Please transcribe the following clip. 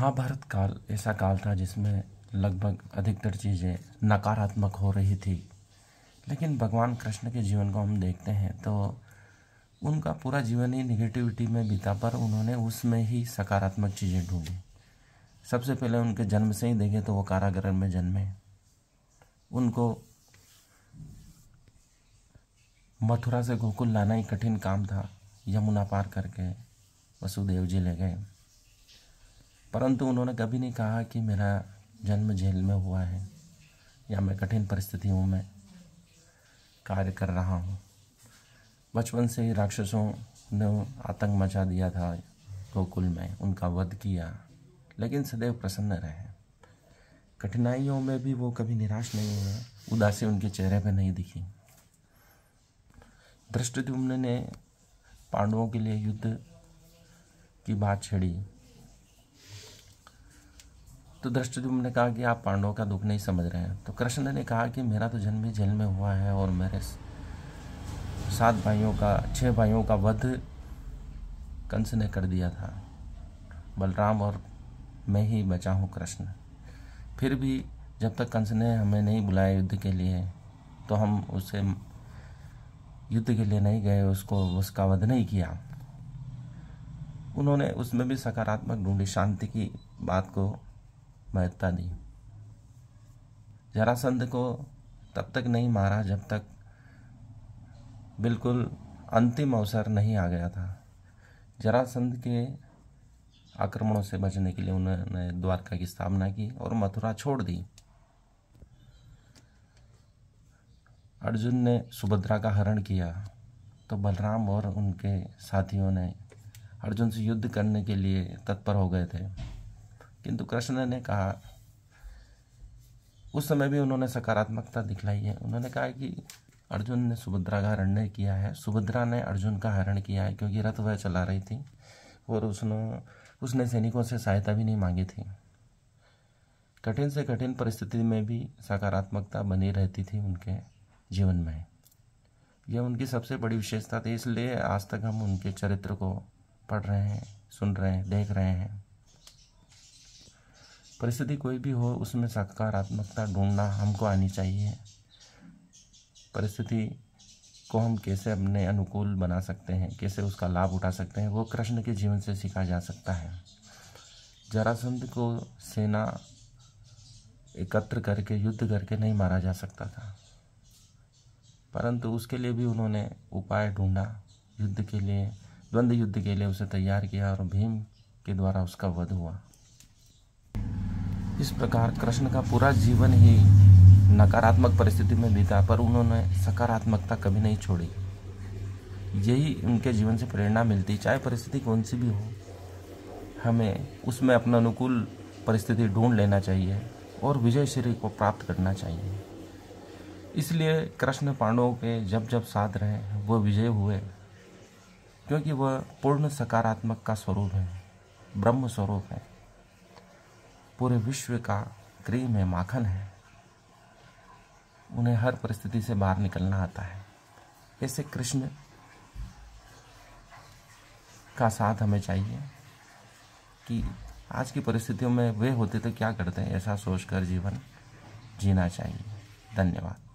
महाभारत काल ऐसा काल था जिसमें लगभग अधिकतर चीज़ें नकारात्मक हो रही थी। लेकिन भगवान कृष्ण के जीवन को हम देखते हैं तो उनका पूरा जीवन ही निगेटिविटी में बीता, पर उन्होंने उसमें ही सकारात्मक चीज़ें ढूंढी। सबसे पहले उनके जन्म से ही देखे तो वो कारागृह में जन्मे। उनको मथुरा से गोकुल लाना ही कठिन काम था, यमुना पार करके वसुदेव जी ले गए। परंतु उन्होंने कभी नहीं कहा कि मेरा जन्म जेल में हुआ है, या मैं कठिन परिस्थितियों में कार्य कर रहा हूँ। बचपन से ही राक्षसों ने आतंक मचा दिया था गोकुल में, उनका वध किया, लेकिन सदैव प्रसन्न रहे। कठिनाइयों में भी वो कभी निराश नहीं हुए, उदासी उनके चेहरे पर नहीं दिखी। दृष्टिद्युम्न ने पांडवों के लिए युद्ध की बात छेड़ी। तो दृष्टिद्युम्न ने कहा कि आप पांडवों का दुख नहीं समझ रहे हैं। तो कृष्ण ने कहा कि मेरा तो जन्म ही जेल में हुआ है और मेरे सात भाइयों का, छह भाइयों का वध कंस ने कर दिया था। बलराम और मैं ही बचा हूँ कृष्ण। फिर भी जब तक कंस ने हमें नहीं बुलाया युद्ध के लिए तो हम उसे युद्ध के लिए नहीं गए, उसको, उसका वध नहीं किया। उन्होंने उसमें भी सकारात्मक ढूंढी, शांति की बात को महत्ता दी जरासंध को तब तक नहीं मारा जब तक बिल्कुल अंतिम अवसर नहीं आ गया था। जरासंध के आक्रमणों से बचने के लिए उन्होंने द्वारका की स्थापना की और मथुरा छोड़ दी। अर्जुन ने सुभद्रा का हरण किया तो बलराम और उनके साथियों ने अर्जुन से युद्ध करने के लिए तत्पर हो गए थे। किंतु कृष्ण ने कहा, उस समय भी उन्होंने सकारात्मकता दिखलाई है। उन्होंने कहा कि अर्जुन ने सुभद्रा का हरण किया है। सुभद्रा ने अर्जुन का हरण किया है क्योंकि रथ वह चला रही थी और उसने उसने सैनिकों से सहायता भी नहीं मांगी थी। कठिन से कठिन परिस्थिति में भी सकारात्मकता बनी रहती थी उनके जीवन में। यह उनकी सबसे बड़ी विशेषता थी, इसलिए आज तक हम उनके चरित्र को पढ़ रहे हैं, सुन रहे हैं, देख रहे हैं। परिस्थिति कोई भी हो, उसमें सकारात्मकता ढूंढना हमको आनी चाहिए। परिस्थिति को हम कैसे अपने अनुकूल बना सकते हैं, कैसे उसका लाभ उठा सकते हैं, वो कृष्ण के जीवन से सीखा जा सकता है। जरासंध को सेना एकत्र करके, युद्ध करके नहीं मारा जा सकता था। परंतु उसके लिए भी उन्होंने उपाय ढूंढा, युद्ध के लिए, द्वंद्व युद्ध के लिए उसे तैयार किया और भीम के द्वारा उसका वध हुआ। इस प्रकार कृष्ण का पूरा जीवन ही नकारात्मक परिस्थिति में बीता, पर उन्होंने सकारात्मकता कभी नहीं छोड़ी। यही उनके जीवन से प्रेरणा मिलती, चाहे परिस्थिति कौन सी भी हो। हमें उसमें अपना अनुकूल परिस्थिति ढूंढ लेना चाहिए और विजय श्री को प्राप्त करना चाहिए। इसलिए कृष्ण पांडवों के जब जब साथ रहे वह विजय हुए, क्योंकि वह पूर्ण सकारात्मक का स्वरूप है, ब्रह्म स्वरूप है। पूरे विश्व का क्रीम है माखन है। उन्हें हर परिस्थिति से बाहर निकलना आता है। ऐसे कृष्ण का साथ हमें चाहिए कि आज की परिस्थितियों में वे होते तो क्या करते हैं ऐसा सोचकर जीवन जीना चाहिए। धन्यवाद।